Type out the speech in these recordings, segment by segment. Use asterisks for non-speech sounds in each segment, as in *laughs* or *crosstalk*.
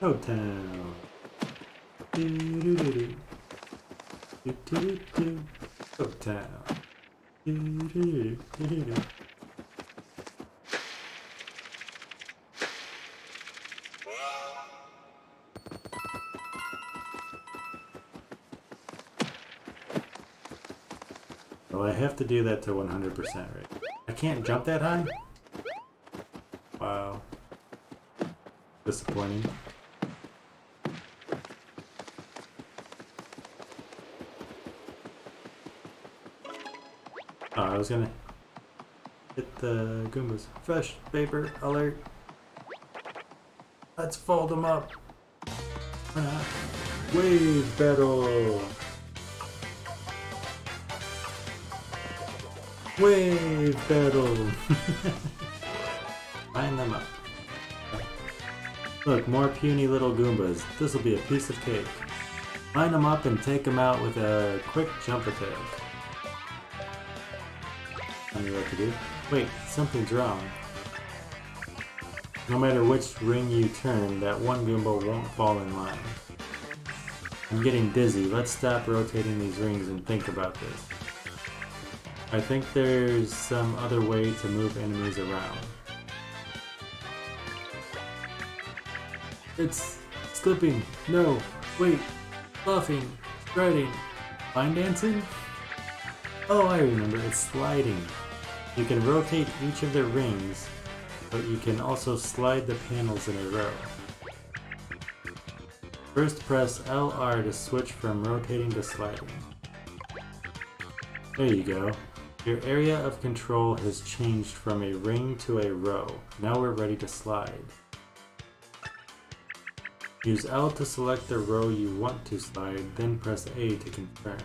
Toad Town. Do do do do. Do do do do. Toad Town. Do do do do do do. Well, I have to do that to 100% right. I can't jump that high? Wow. Disappointing. Was gonna hit the Goombas. Fresh paper alert. Let's fold them up. Ah. Wave battle. Wave battle. *laughs* Line them up. Look, more puny little Goombas. This'll be a piece of cake. Line them up and take them out with a quick jump attack. Wait, something's wrong. No matter which ring you turn, that one Goomba won't fall in line. I'm getting dizzy. Let's stop rotating these rings and think about this. I think there's some other way to move enemies around. It's slipping. No, wait. Bluffing. Striding. Line dancing? Oh, I remember. It's sliding. You can rotate each of the rings, but you can also slide the panels in a row. First press LR to switch from rotating to sliding. There you go. Your area of control has changed from a ring to a row. Now we're ready to slide. Use L to select the row you want to slide, then press A to confirm.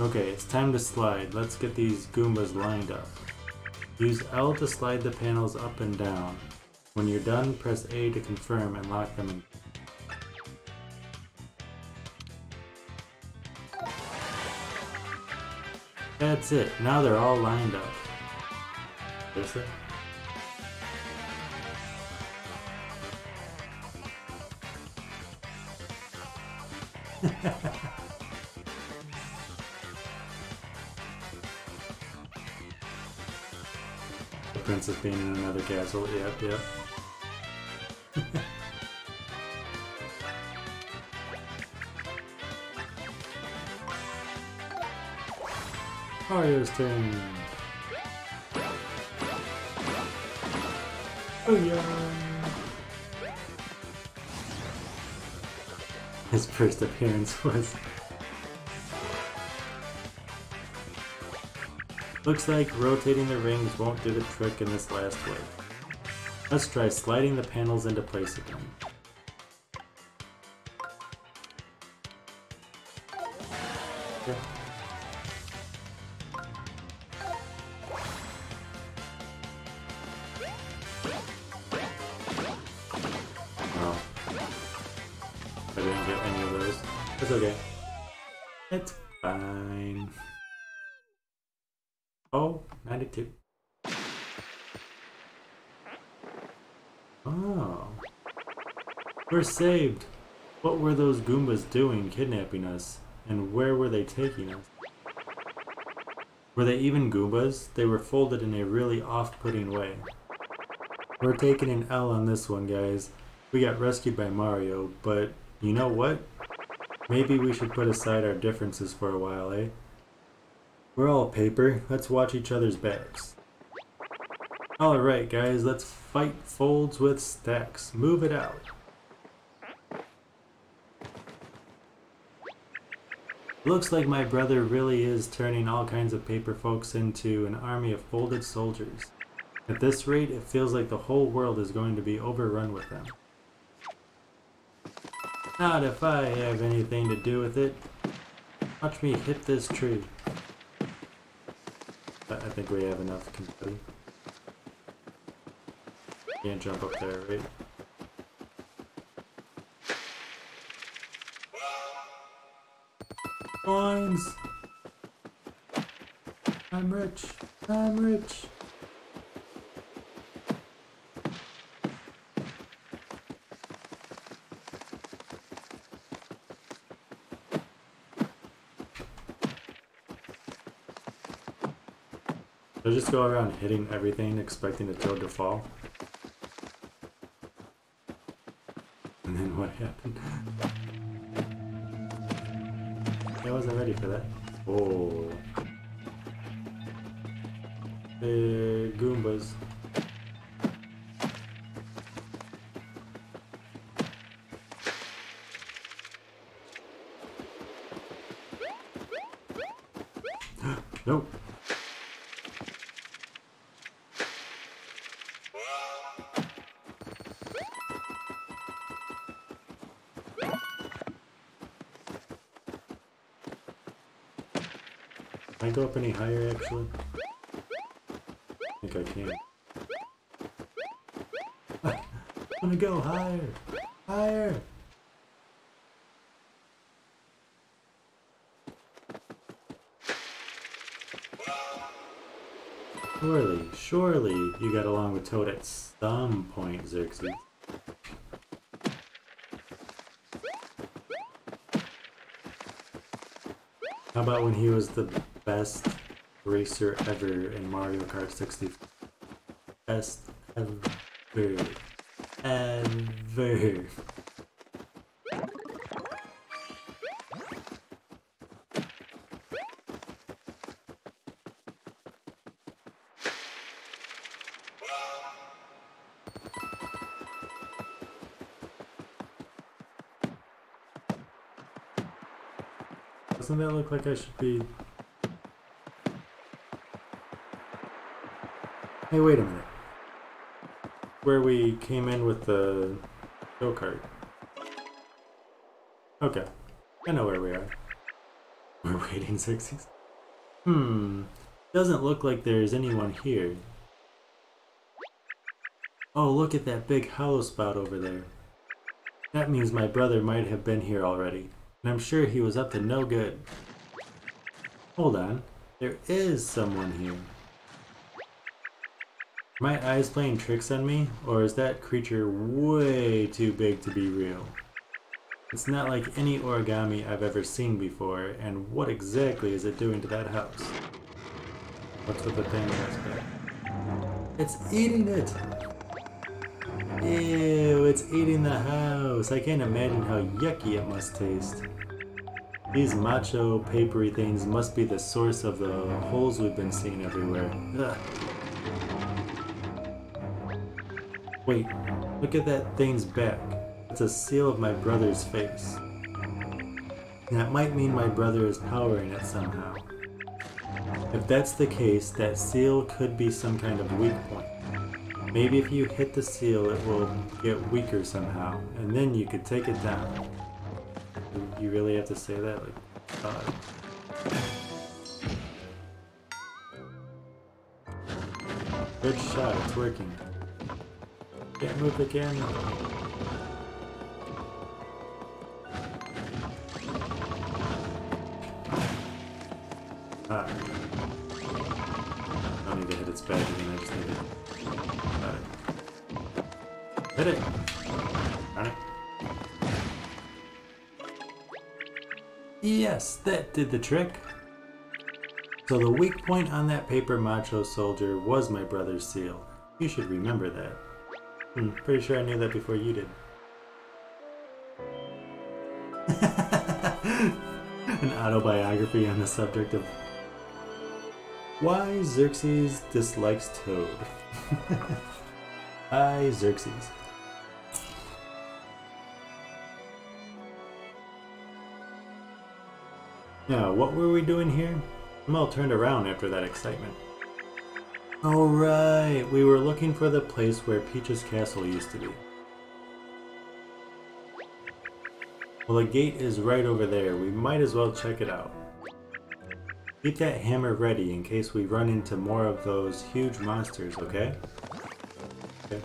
Okay, it's time to slide. Let's get these Goombas lined up. Use L to slide the panels up and down. When you're done, press A to confirm and lock them in. That's it. Now they're all lined up. Is it? *laughs* the princess being in another castle. Yep, yep. *laughs* Turn. Oh yeah. His first appearance was. Looks like rotating the rings won't do the trick in this last wave. Let's try sliding the panels into place again. Oh. I didn't get any of those. It's okay. It's fine. Oh, 92. We're saved. What were those Goombas doing kidnapping us? And where were they taking us? Were they even Goombas? They were folded in a really off-putting way. We're taking an L on this one, guys. We got rescued by Mario, but you know what? Maybe we should put aside our differences for a while, eh? We're all paper. Let's watch each other's backs. Alright, guys, let's fight folds with stacks. Move it out. Looks like my brother really is turning all kinds of paper folks into an army of folded soldiers. At this rate, it feels like the whole world is going to be overrun with them. Not if I have anything to do with it. Watch me hit this tree. I think we have enough confetti. Can't jump up there, right? Coins! I'm rich. I'm rich. Just go around hitting everything, expecting the toad to fall. And then what happened? I wasn't ready for that. Oh. The Goombas. Any higher actually? I think I can. I *laughs* wanna go higher! Higher! Surely, surely you got along with Toad at some point, Xerxes. About when he was the best racer ever in Mario Kart 64? Best ever. Ever. Doesn't that look like I should be... Hey, wait a minute. Where we came in with the go-kart. Okay. I know where we are. We're waiting 60s. Hmm. Doesn't look like there's anyone here. Oh, look at that big hollow spot over there. That means my brother might have been here already. And I'm sure he was up to no good. Hold on. There is someone here. My eyes playing tricks on me? Or is that creature way too big to be real? It's not like any origami I've ever seen before, and what exactly is it doing to that house? What's with the thing that's back? It's eating it! Ew, it's eating the house. I can't imagine how yucky it must taste. These macho, papery things must be the source of the holes we've been seeing everywhere. Ugh. Wait, look at that thing's back. It's a seal of my brother's face. That might mean my brother is powering it somehow. If that's the case, that seal could be some kind of weak point. Maybe if you hit the seal, it will get weaker somehow, and then you could take it down. You really have to say that? Like, God. Good shot, it's working. Can't move camera. Ah. I need to hit its back again, I just need to... Hit it! It. Yes, that did the trick. So the weak point on that paper macho soldier was my brother's seal. You should remember that. Hmm, pretty sure I knew that before you did. *laughs* An autobiography on the subject of why Xerxes dislikes Toad. Hi, Xerxes. Now, what were we doing here? I'm all turned around after that excitement. Alright, we were looking for the place where Peach's castle used to be. Well, the gate is right over there. We might as well check it out. Keep that hammer ready in case we run into more of those huge monsters, okay? Okay.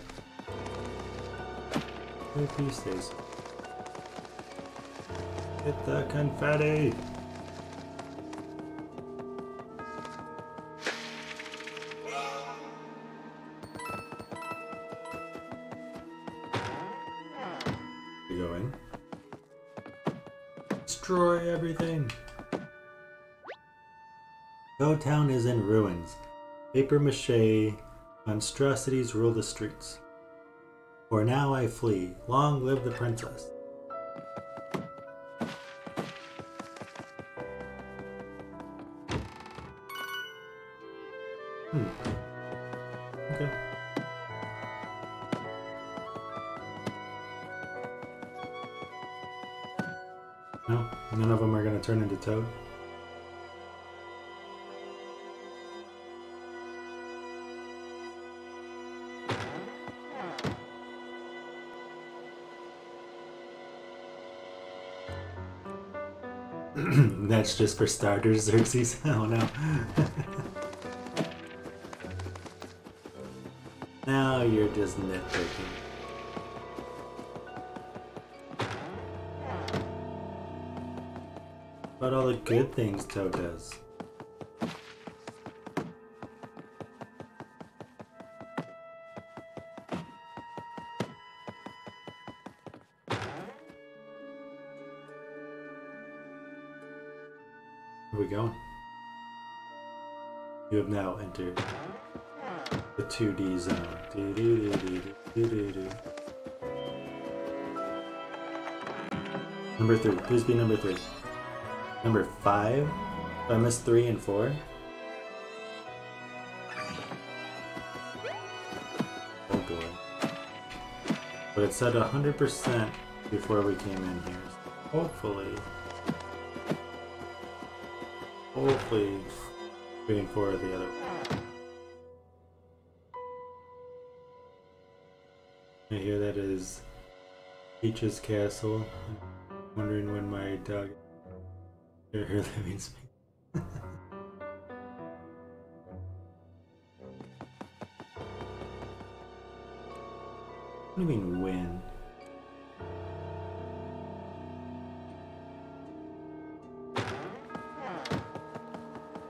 Where stays. Get the confetti! Town is in ruins. Paper mache monstrosities rule the streets. For now I flee. Long live the princess. *clears throat* That's just for starters, Xerxes. *laughs* Oh no. *laughs* now you're just nitpicking. About all the good things Toad does. Now entered the 2D zone. Do, do, do. Number three. Please be number three. Number five. I missed three and four. Oh boy. But it said 100% before we came in here. So hopefully. Hopefully, four the other. I hear that is Peach's castle. I'm wondering when my dog her living space. what do you mean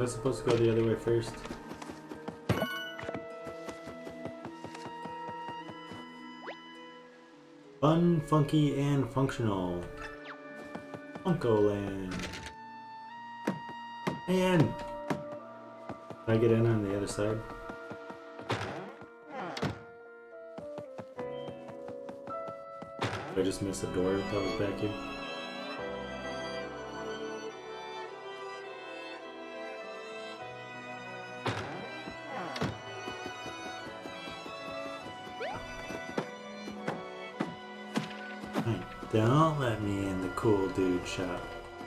Was supposed to go the other way first? Fun, funky, and functional. Funkoland. And can I get in on the other side? Did I just miss a door that was back here? Shop.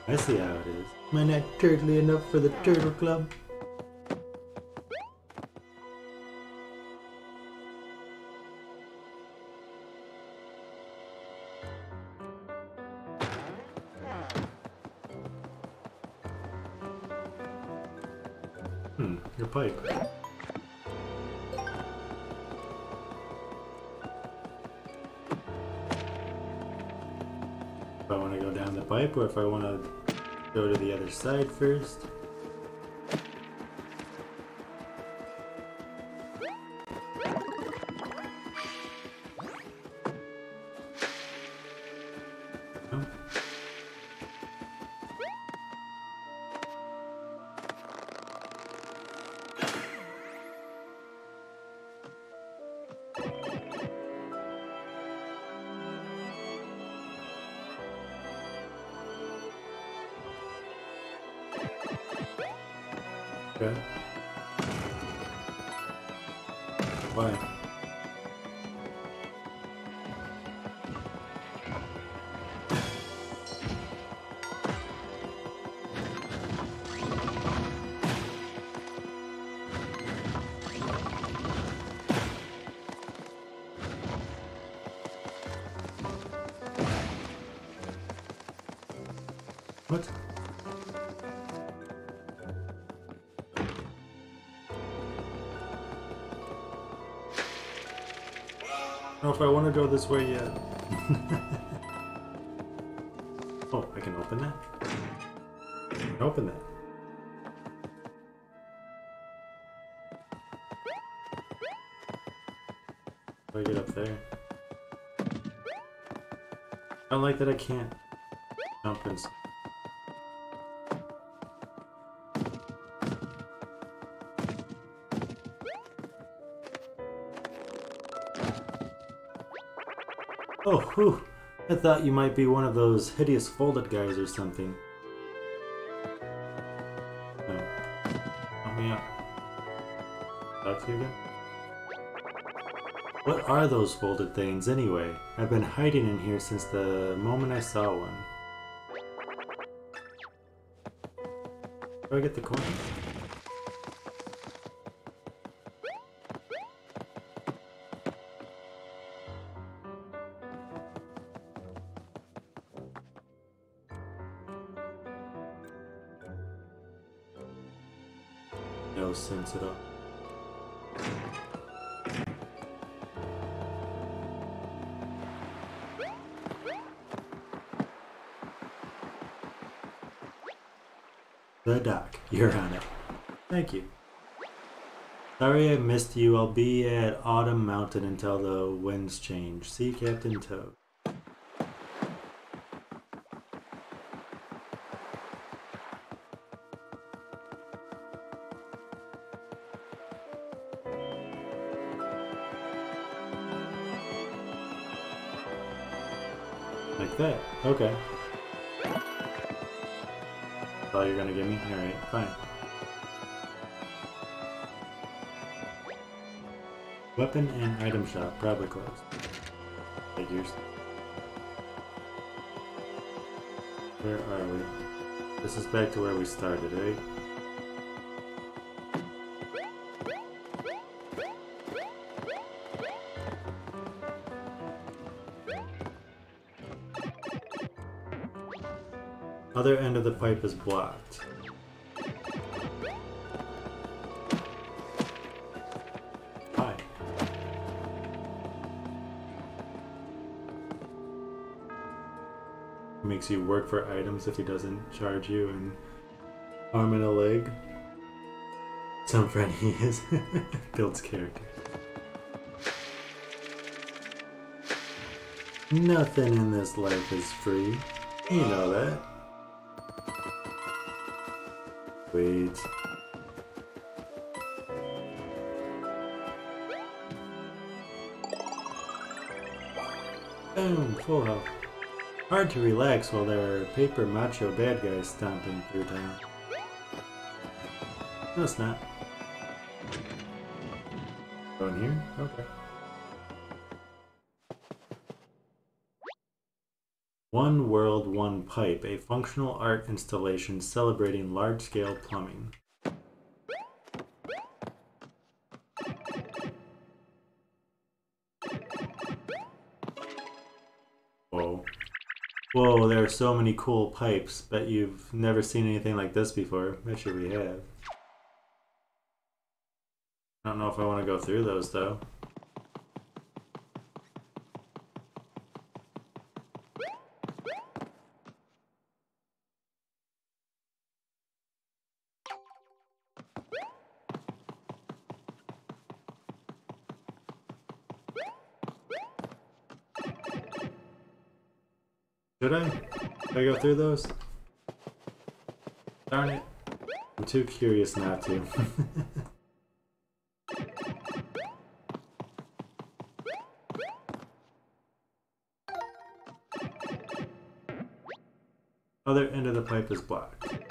I see how it is. Am I not turtly enough for the turtle club? Or if I want to go to the other side first. Know if I want to go this way yet. *laughs* oh, I can open that? I can open that. How do I get up there? I don't like that I can't jump and... Oh, whew. I thought you might be one of those hideous folded guys or something. Me you again? What are those folded things, anyway? I've been hiding in here since the moment I saw one. Do I get the coin? The dock. You're on it. Thank you. Sorry I missed you. I'll be at Autumn Mountain until the winds change. See Captain Toad. Weapon and item shop, probably closed. Figures. Where are we? This is back to where we started, right? Other end of the pipe is blocked. You work for items if he doesn't charge you and arm and a leg. Some friend he is. *laughs* Builds character. Nothing in this life is free. You know that. Wait. Boom, full health. Hard to relax while there are paper macho bad guys stomping through town. No, it's not. Go in here? Okay. One World, One Pipe, a functional art installation celebrating large-scale plumbing. Whoa, there are so many cool pipes. Bet you've never seen anything like this before. Bet you we have. I don't know if I want to go through those, though. Through those? Darn it. I'm too curious not to. *laughs* Other end of the pipe is blocked.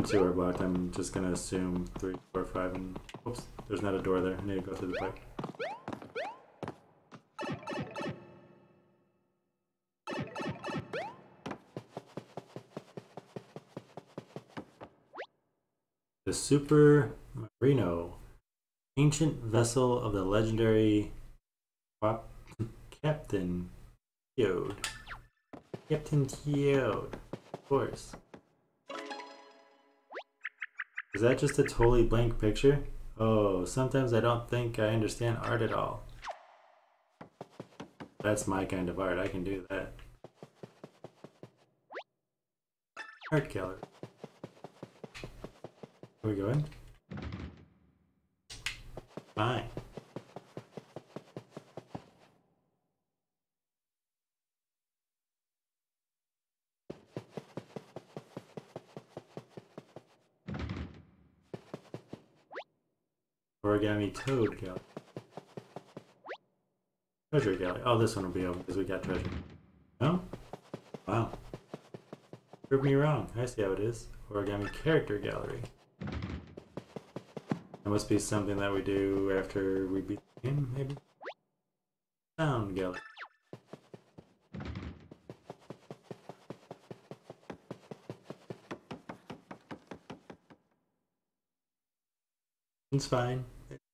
And two are blocked, I'm just gonna assume three, four, five, and oops, there's not a door there. I need to go through the pipe. The Super Marino, ancient vessel of the legendary Captain Yod. Captain Teod, of course. Is that just a totally blank picture? Oh, sometimes I don't think I understand art at all. That's my kind of art, I can do that. Art gallery. Are we going? Fine. Origami Toad Gallery. Treasure Gallery. Oh, this one will be open because we got treasure. No? Wow. Prove me wrong. I see how it is. Origami Character Gallery. That must be something that we do after we beat the game, maybe? Sound Gallery. It's fine.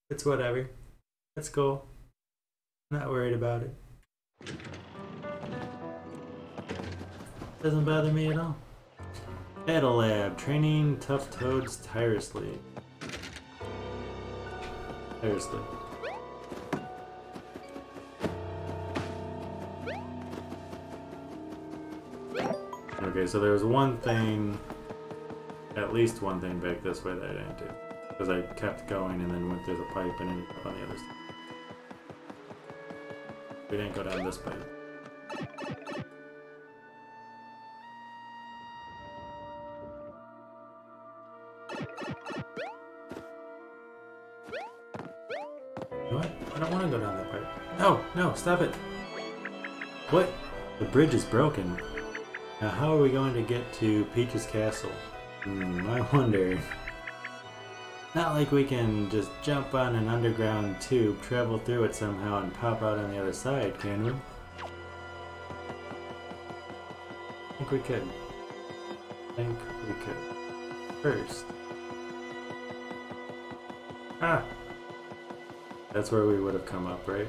It's whatever. It's cool. I'm not worried about it. Doesn't bother me at all. Battle Lab, training tough toads tirelessly. Tirelessly. Okay, so there was one thing, at least one thing back this way that I didn't do. Because I kept going and then went through the pipe and ended up on the other side. We didn't go down this pipe. What? I don't want to go down that pipe. No, no, stop it. What? The bridge is broken. Now how are we going to get to Peach's castle? Hmm, I wonder. Not like we can just jump on an underground tube, travel through it somehow, and pop out on the other side, can we? I think we could. I think we could. First. Ah! That's where we would have come up, right?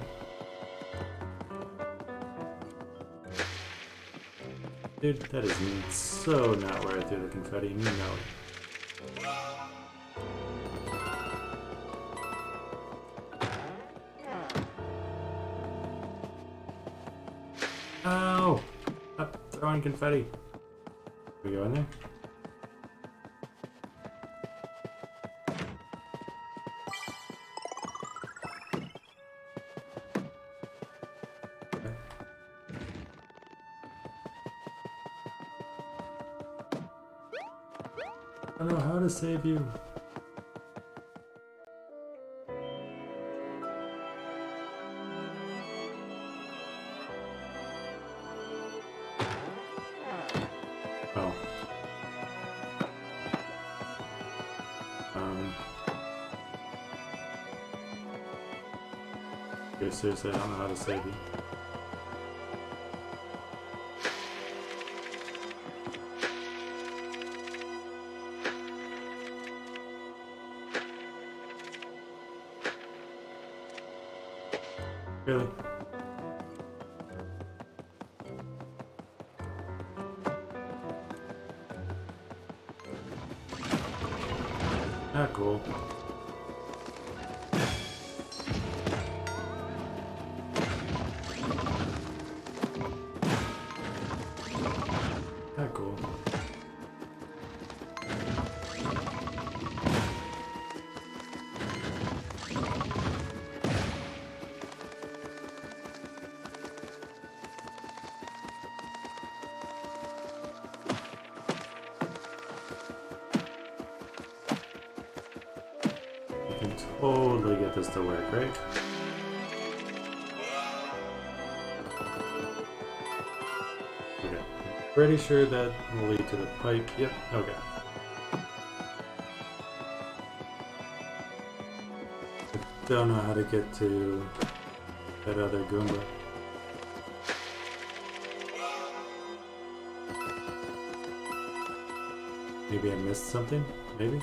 Dude, that is so not where I threw the confetti, you know it. Confetti. We go in there? I don't know how to save you. Seriously, I don't know how to save you. Really? Ah, cool. Totally get this to work, right? Okay. Pretty sure that will lead to the pipe. Yep, okay. Don't know how to get to that other Goomba. Maybe I missed something? Maybe?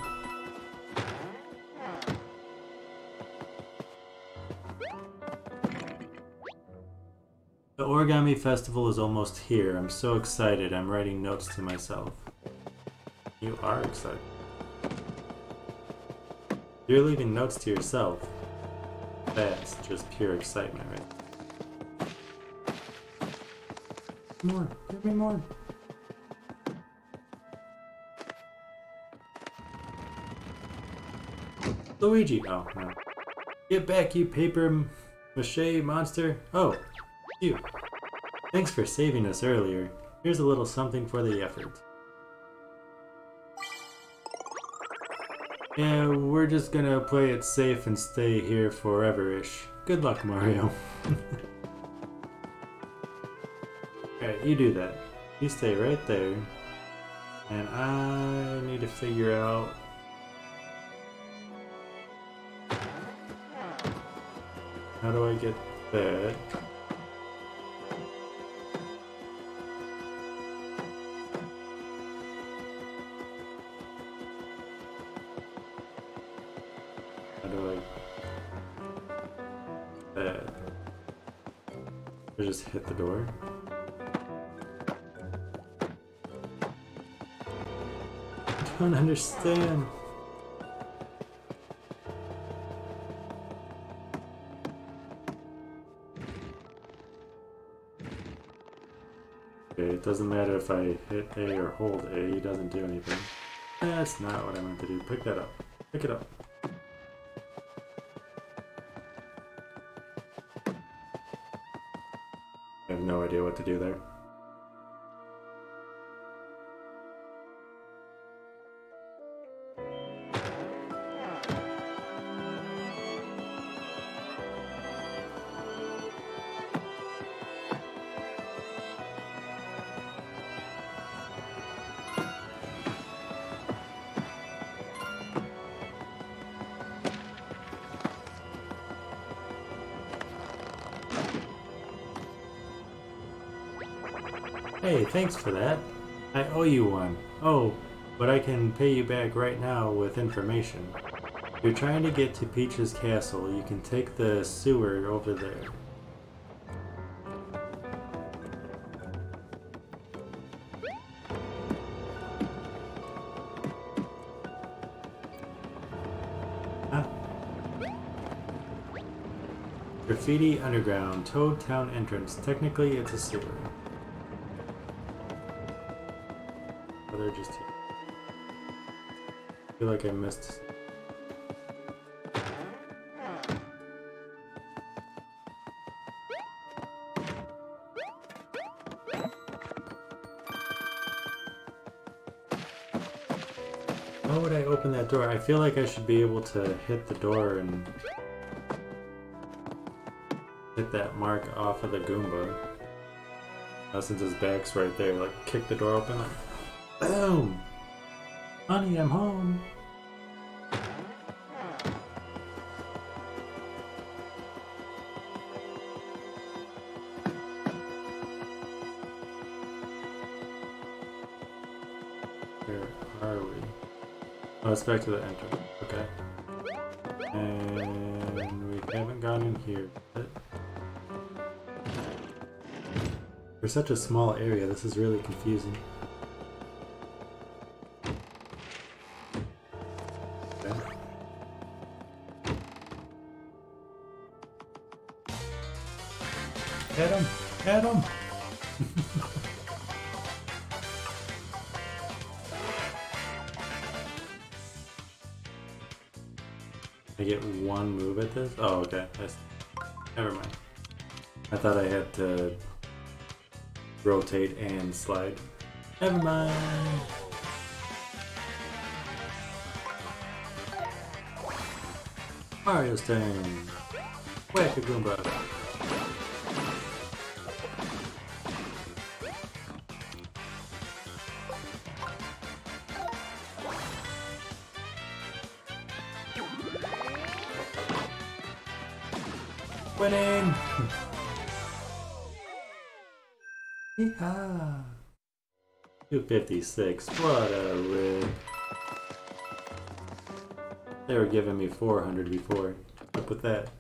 Origami Festival is almost here. I'm so excited. I'm writing notes to myself. You are excited. You're leaving notes to yourself. That's just pure excitement, right? More. Give me more. Luigi. Oh, no. Get back, you paper mache monster. Oh, you. Thanks for saving us earlier. Here's a little something for the effort. Yeah, we're just gonna play it safe and stay here forever-ish. Good luck, Mario. *laughs* Alright, you do that. You stay right there. And I need to figure out... How do I get that? The door? I don't understand. Okay, it doesn't matter if I hit A or hold A, it doesn't do anything. That's not what I meant to do. Pick that up. Pick it up. What to do there. Hey, thanks for that. I owe you one. Oh, but I can pay you back right now with information. If you're trying to get to Peach's castle, you can take the sewer over there. Graffiti Underground, Toad Town entrance. Technically, it's a sewer. Feel like I missed. How would I open that door? I feel like I should be able to hit the door and hit that mark off of the Goomba. Now since his back's right there, like kick the door open, like boom! Honey, I'm home. It's back to the entrance. Okay. And we haven't gone in here yet. For such a small area, this is really confusing. Okay. Hit him! Hit him! I get one move at this? Oh, okay. I Never mind. I thought I had to rotate and slide. Never mind. Mario's turn. Whack a Goomba. Yeehaw! 256, what a rip. They were giving me 400 before. Up with that.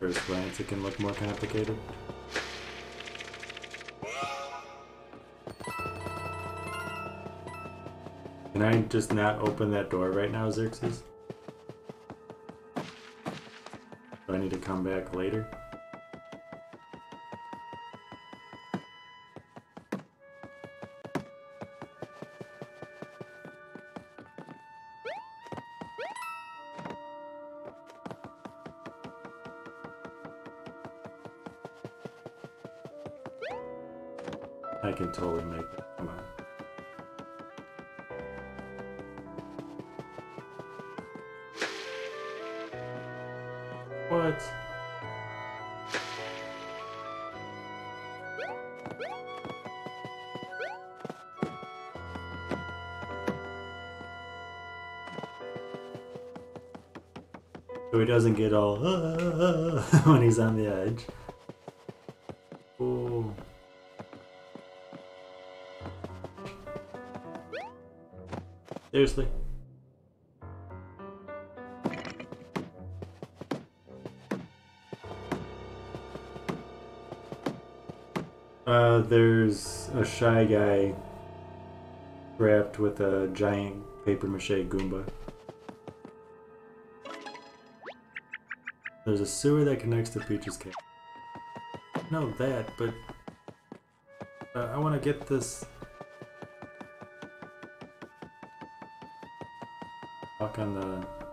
First glance, it can look more complicated. Can I just not open that door right now, Xerxes? Come back later? So he doesn't get all uh, uh, uh, *laughs* when he's on the edge. Ooh. Seriously? Uh, there's a shy guy wrapped with a giant paper mache Goomba. Sewer that connects to Peach's cave. No, that, but uh, I want to get this. Walk on the.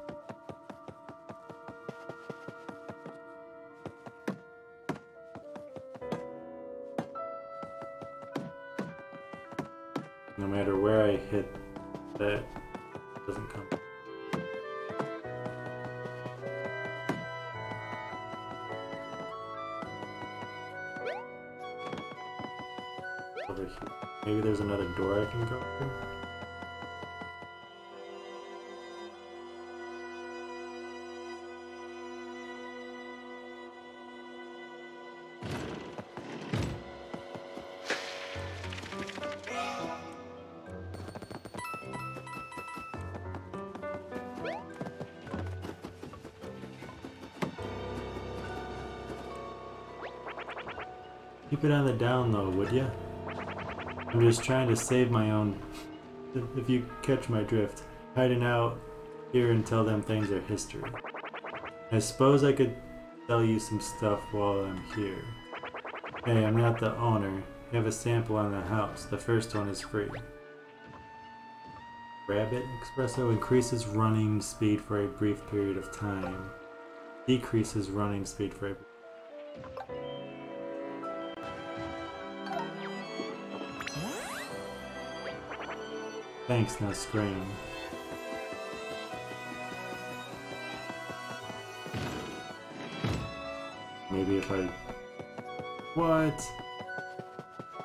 It on the down low, would ya? I'm just trying to save my own. If you catch my drift, hiding out here until them things are history. I suppose I could sell you some stuff while I'm here. Hey, I'm not the owner. I have a sample on the house. The first one is free. Rabbit Espresso increases running speed for a brief period of time. Decreases running speed for a Thanks, no scream. Maybe if I... What?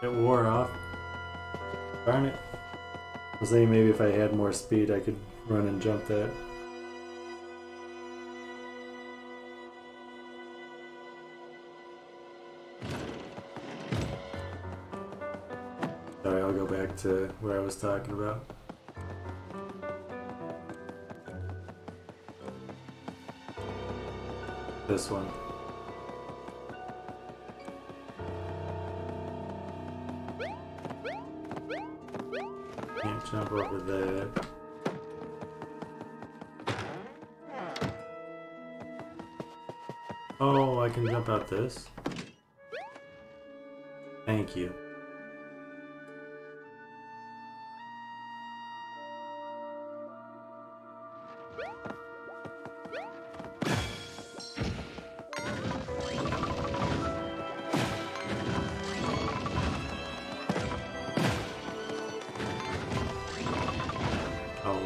It wore off? Darn it. I was saying maybe if I had more speed I could run and jump that. To where I was talking about. This one. Can't jump over that. Oh, I can jump out this? Thank you.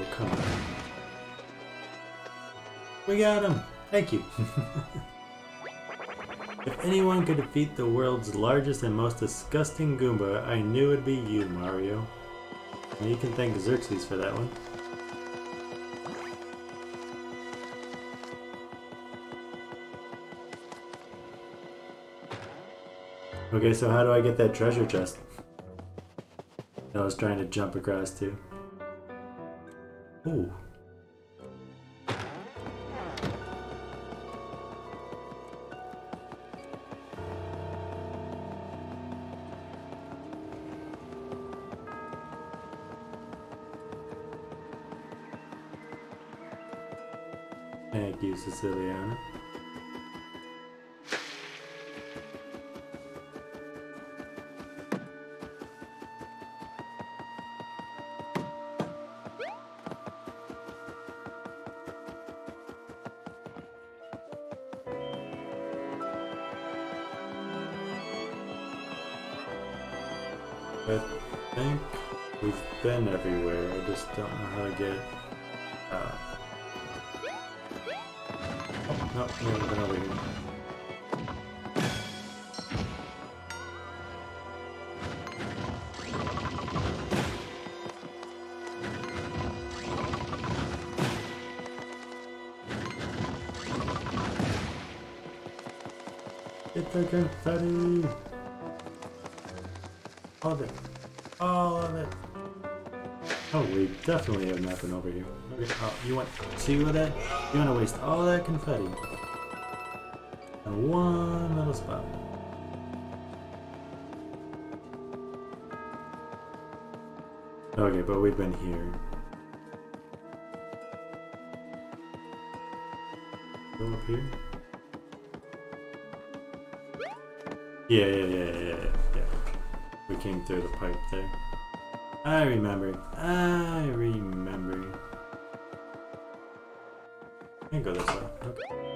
Oh, come. We got him! Thank you. *laughs* if anyone could defeat the world's largest and most disgusting Goomba, I knew it'd be you, Mario. And you can thank Xerxes for that one. Okay, so how do I get that treasure chest? I was trying to jump across to. Ooh. The confetti! All of it. All of it. Oh, we definitely have nothing over here. Okay, oh, you want see what that? You want to waste all that confetti on one little spot. Okay, but we've been here. Go up here. Yeah, yeah, yeah, yeah, yeah. We came through the pipe there. I remember. I remember. I Can't go this way. Okay.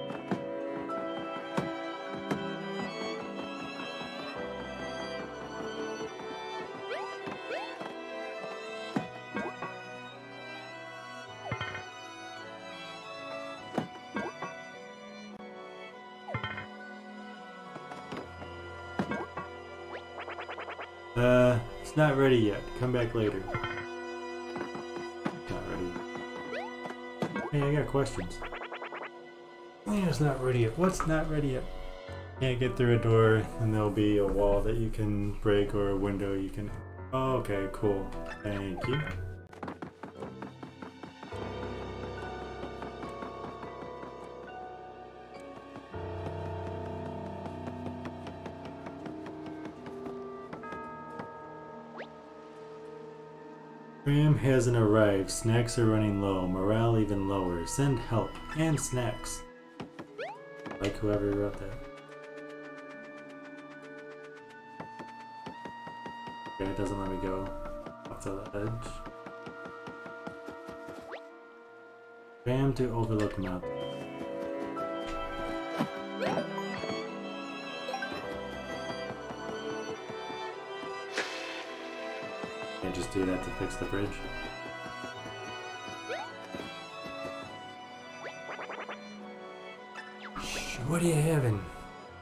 Come back later. Not ready. Hey, I got questions. It's not ready yet. What's not ready yet? Can't get through a door, and there'll be a wall that you can break or a window you can. Oh, okay, cool. Thank you. Hasn't arrived. Snacks are running low. Morale even lower. Send help and snacks. Like whoever wrote that. Okay, it doesn't let me go off the edge. Bam to Overlook Mountain. Can't just do that to fix the bridge. What are you having?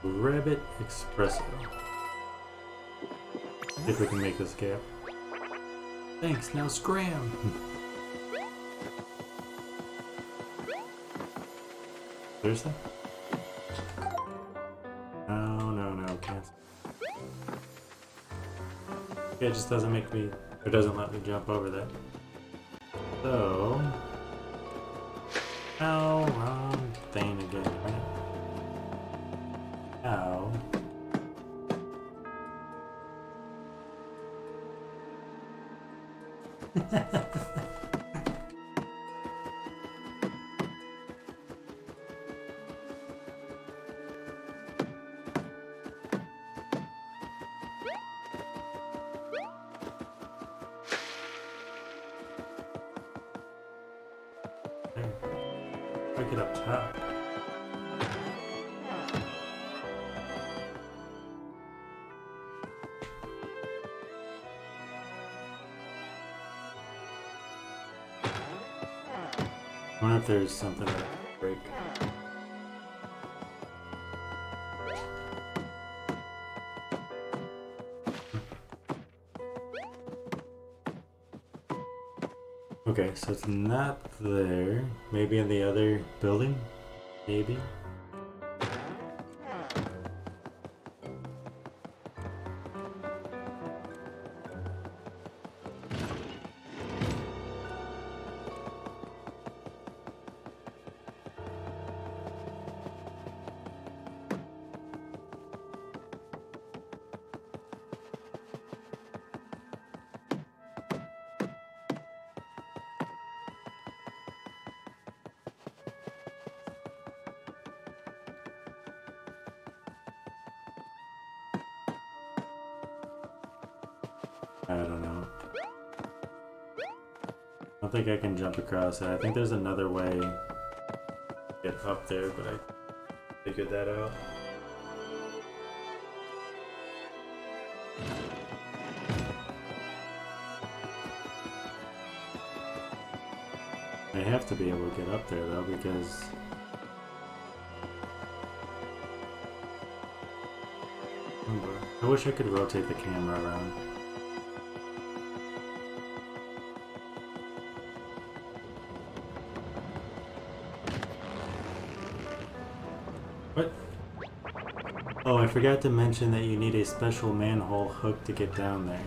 Rabbit Espresso. If we can make this gap. Thanks, now scram! Seriously? It just doesn't make me, or doesn't let me jump over that. So, oh, there's something to break. Okay, so it's not there. Maybe in the other building? Maybe? I don't know. I don't think I can jump across it. I think there's another way to get up there, but I figured that out. I have to be able to get up there though because I wish I could rotate the camera around. Forgot to mention that you need a special manhole hook to get down there.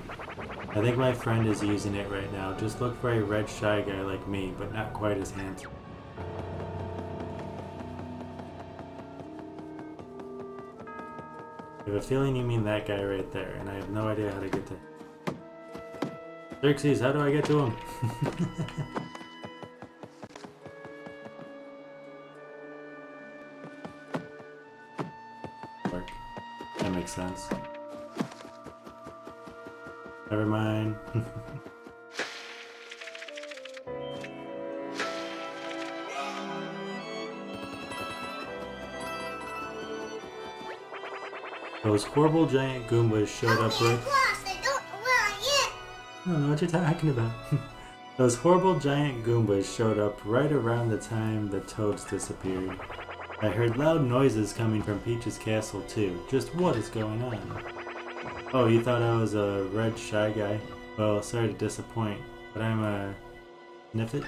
I think my friend is using it right now. Just look for a red shy guy like me, but not quite as handsome. I have a feeling you mean that guy right there, and I have no idea how to get to Xerxes, how do I get to him? *laughs* *laughs* Those horrible giant Goombas showed up right. I don't know what you're talking about. *laughs* Those horrible giant Goombas showed up right around the time the toads disappeared. I heard loud noises coming from Peach's castle too. Just what is going on? Oh, you thought I was a red shy guy? Well, sorry to disappoint, but I'm a Niffet.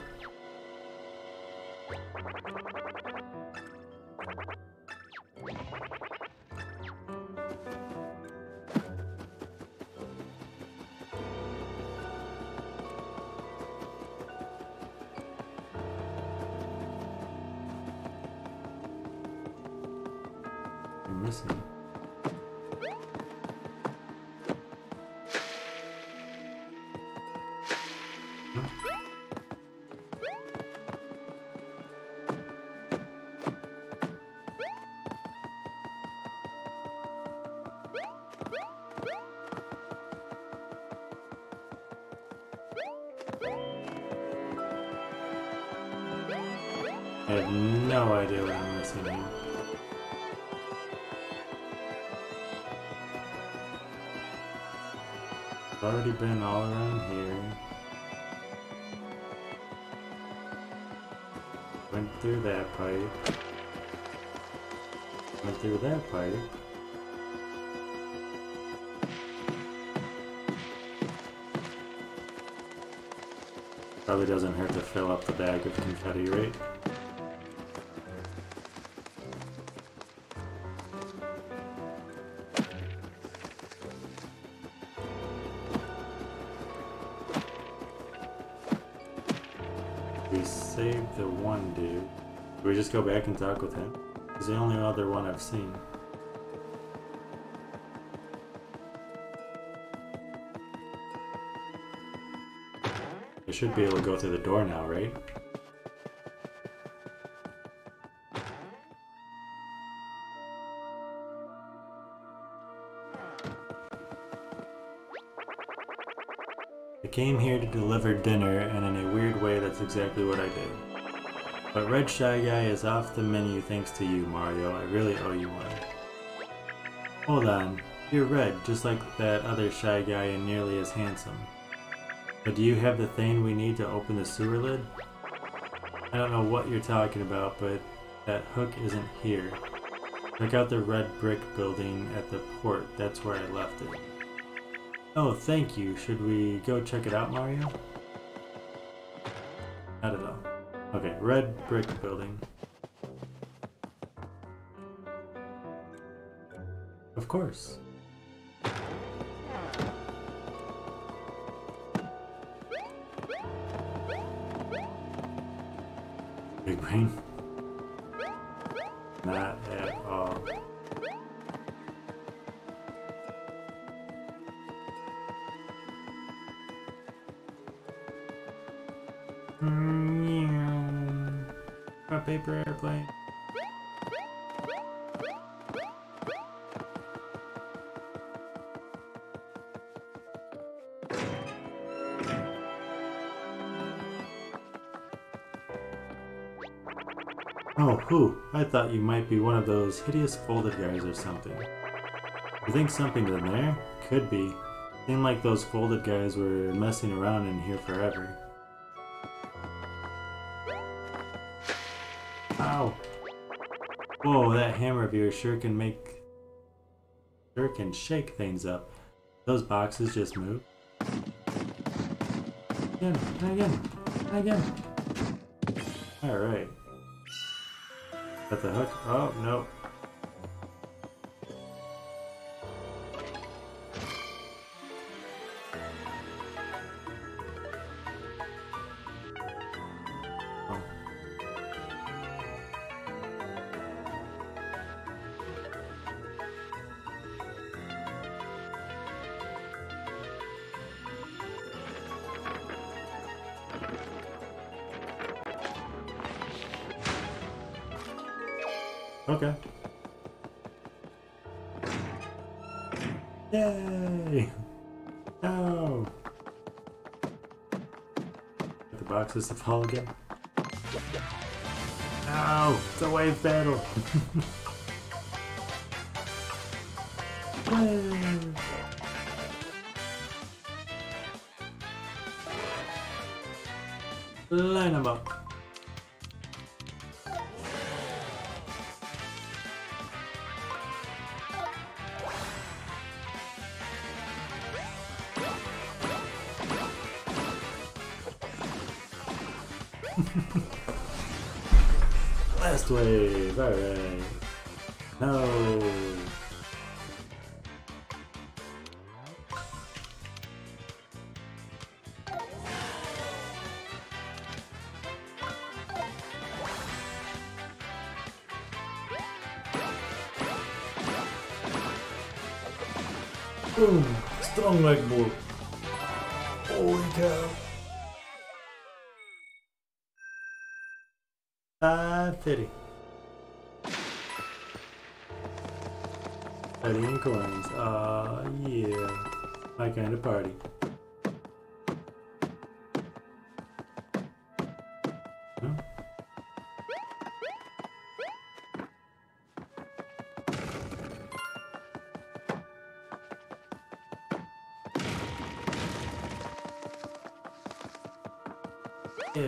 Up the bag of confetti, right? We saved the one dude. Do we just go back and talk with him? He's the only other one I've seen. Should be able to go through the door now, right? I came here to deliver dinner, and in a weird way, that's exactly what I did. But Red Shy Guy is off the menu thanks to you, Mario. I really owe you one. Hold on. You're red, just like that other Shy Guy and nearly as handsome. But do you have the thing we need to open the sewer lid? I don't know what you're talking about, but that hook isn't here. Check out the red brick building at the port. That's where I left it. Oh, thank you. Should we go check it out, Mario? I don't know. Okay, red brick building. Of course. Oh, who? I thought you might be one of those hideous folded guys or something. You think something's in there? Could be. Seemed like those folded guys were messing around in here forever. Ow! Whoa, that hammer of yours sure can make Sure can shake things up. Those boxes just move. Again, again, again. Alright. Got the hook. Oh, no. Get the fall again. Ow! It's a wave battle! *laughs* Last wave, alright. No. Boom! Strong like bull.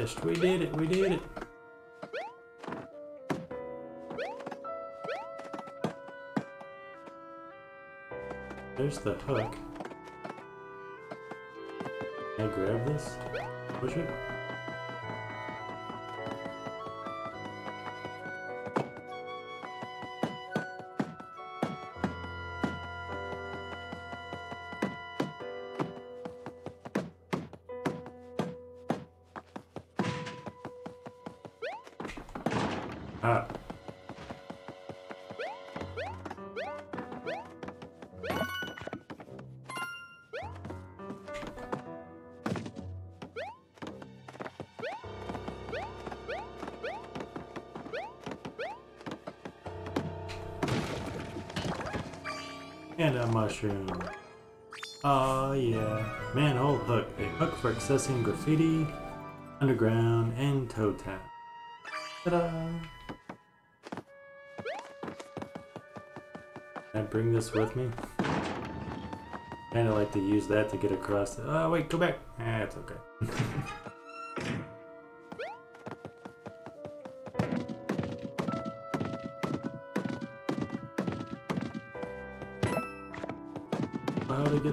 We did it, we did it. There's the hook. Can I grab this? Push it? And a mushroom. Oh yeah. Manhole hook. A hook for accessing graffiti, underground, and toe tap. Ta-da! Can I bring this with me? Kinda like to use that to get across Oh wait, go back! Ah, it's okay. *laughs*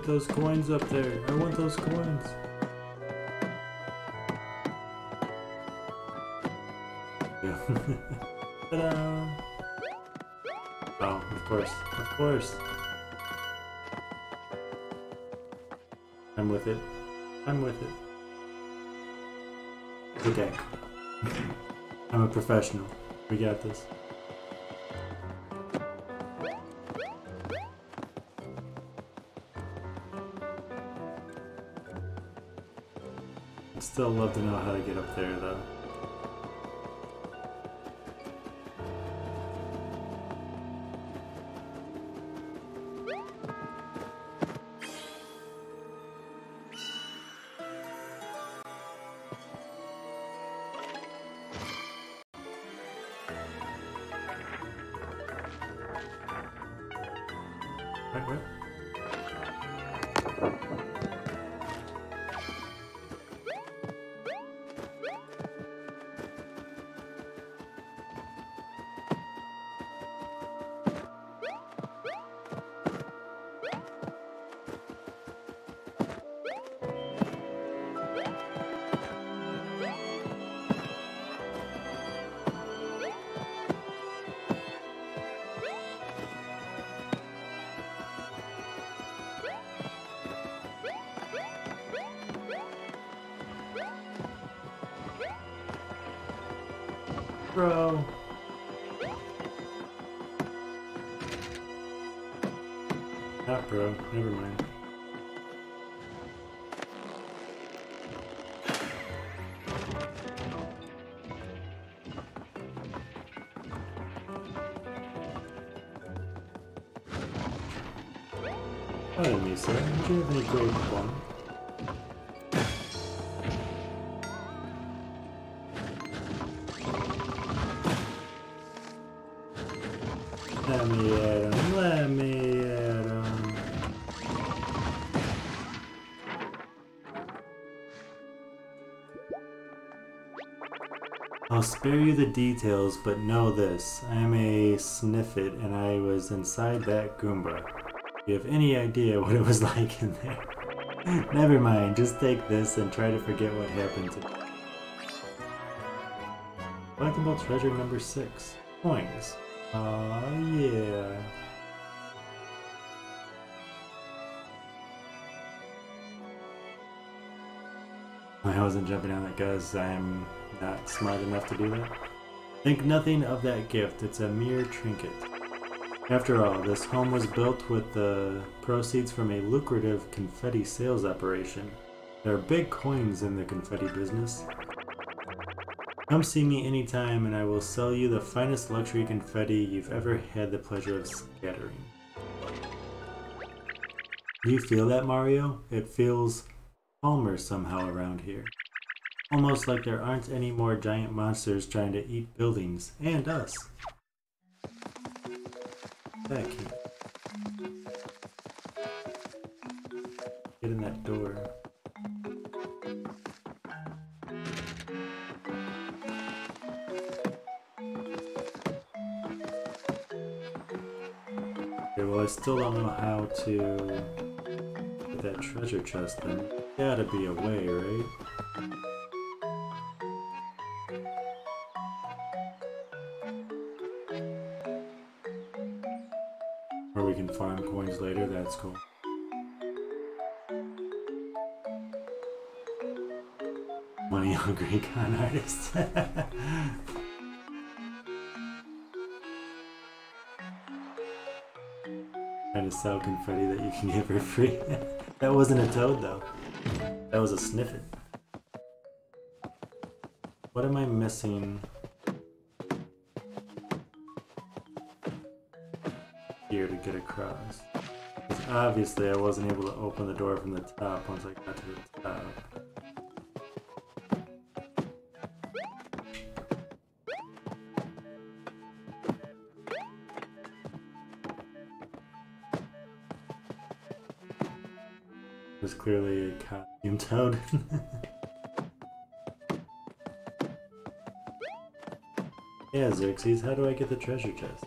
those coins up there? I want those coins. Yeah. *laughs* Ta-da! Oh, of course, of course. I'm with it. I'm with it. Okay. *laughs* I'm a professional. We got this. Still love to know how to get up there though. Bro. Not bro, never mind. I'll spare you the details, but know this. I am a Sniffit, and I was inside that Goomba. You have any idea what it was *laughs* like in there? *laughs* Never mind, just take this and try to forget what happened to me. Collectible treasure number six. Coins. Aw, yeah. I wasn't jumping on that because I'm not smart enough to do that. Think nothing of that gift, it's a mere trinket. After all, this home was built with the proceeds from a lucrative confetti sales operation. There are big coins in the confetti business. Come see me anytime and I will sell you the finest luxury confetti you've ever had the pleasure of scattering. Do you feel that, Mario? It feels calmer somehow around here. Almost like there aren't any more giant monsters trying to eat buildings, and us. Back here. Get in that door. Okay, well I still don't know how to get that treasure chest then. Gotta be a way, right? Artist. Trying to sell confetti that you can get for free. *laughs* that wasn't a toad though. That was a Sniffit. What am I missing here to get across? 'Cause obviously I wasn't able to open the door from the top once I got to the top. Clearly a costume toad. yeah, Xerxes, how do I get the treasure chest?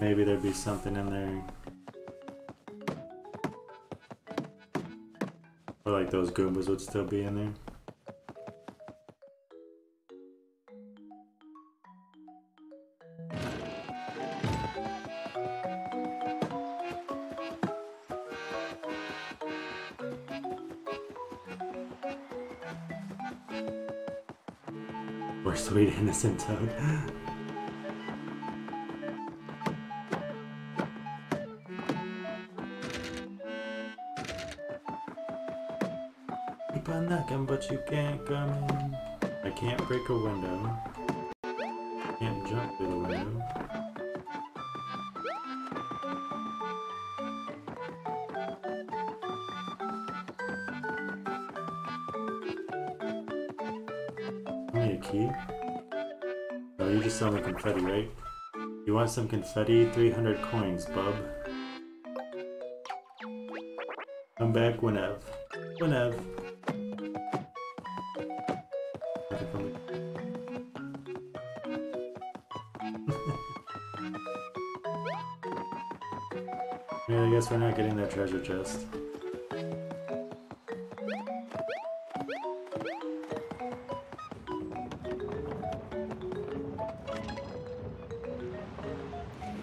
Maybe there'd be something in there. Or like those Goombas would still be in there. Poor sweet innocent toad. *laughs* but you can't come in. I can't break a window. Can't jump through the window. I need a key. Oh, you just sell me confetti, right? You want some confetti? 300 coins, bub. Come back whenever. Whenever. Guess we're not getting that treasure chest.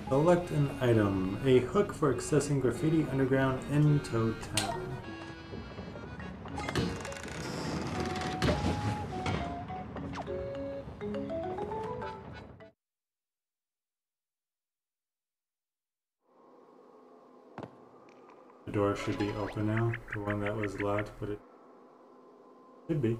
Select an item. A hook for accessing graffiti underground in Toad Town. The door should be